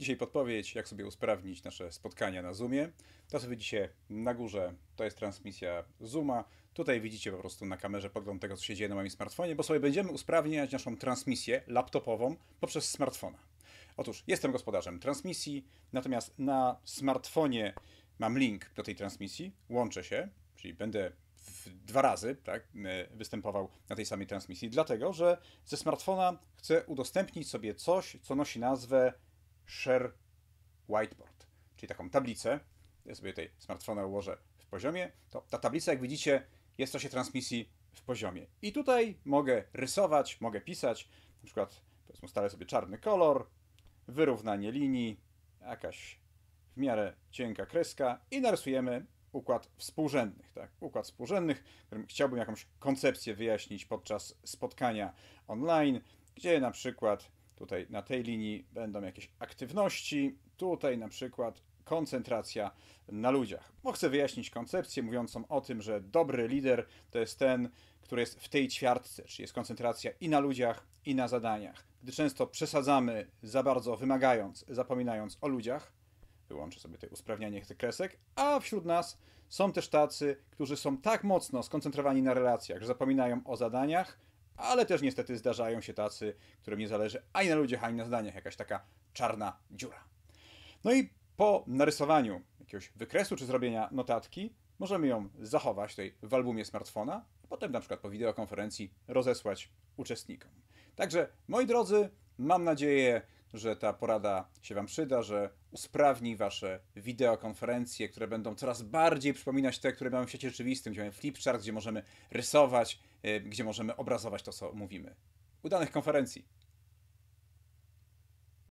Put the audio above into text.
Dzisiaj podpowiedź, jak sobie usprawnić nasze spotkania na Zoomie. To, co widzicie na górze, to jest transmisja Zooma. Tutaj widzicie po prostu na kamerze podgląd tego, co się dzieje na moim smartfonie, bo sobie będziemy usprawniać naszą transmisję laptopową poprzez smartfona. Otóż jestem gospodarzem transmisji, natomiast na smartfonie mam link do tej transmisji, łączę się, czyli będę dwa razy tak, e, występował na tej samej transmisji, dlatego że ze smartfona chcę udostępnić sobie coś, co nosi nazwę Share Whiteboard, czyli taką tablicę. Ja sobie tutaj smartfona ułożę w poziomie. To ta tablica, jak widzicie, jest w czasie transmisji w poziomie. I tutaj mogę rysować, mogę pisać, na przykład powiedzmy ustalę sobie czarny kolor, wyrównanie linii, jakaś w miarę cienka kreska i narysujemy układ współrzędnych. Tak? Układ współrzędnych, którym chciałbym jakąś koncepcję wyjaśnić podczas spotkania online, gdzie na przykład tutaj na tej linii będą jakieś aktywności, tutaj na przykład koncentracja na ludziach. Bo chcę wyjaśnić koncepcję mówiącą o tym, że dobry lider to jest ten, który jest w tej ćwiartce, czyli jest koncentracja i na ludziach, i na zadaniach. Gdy często przesadzamy za bardzo, wymagając, zapominając o ludziach, wyłączę sobie tutaj usprawnianie tych kresek, a wśród nas są też tacy, którzy są tak mocno skoncentrowani na relacjach, że zapominają o zadaniach, ale też niestety zdarzają się tacy, którym nie zależy ani na ludziach, ani na zadaniach, jakaś taka czarna dziura. No i po narysowaniu jakiegoś wykresu czy zrobienia notatki, możemy ją zachować tutaj w albumie smartfona, a potem na przykład po wideokonferencji rozesłać uczestnikom. Także, moi drodzy, mam nadzieję, że ta porada się Wam przyda, że usprawni Wasze wideokonferencje, które będą coraz bardziej przypominać te, które mamy w świecie rzeczywistym, gdzie mamy flipchart, gdzie możemy rysować, y, gdzie możemy obrazować to, co mówimy. Udanych konferencji!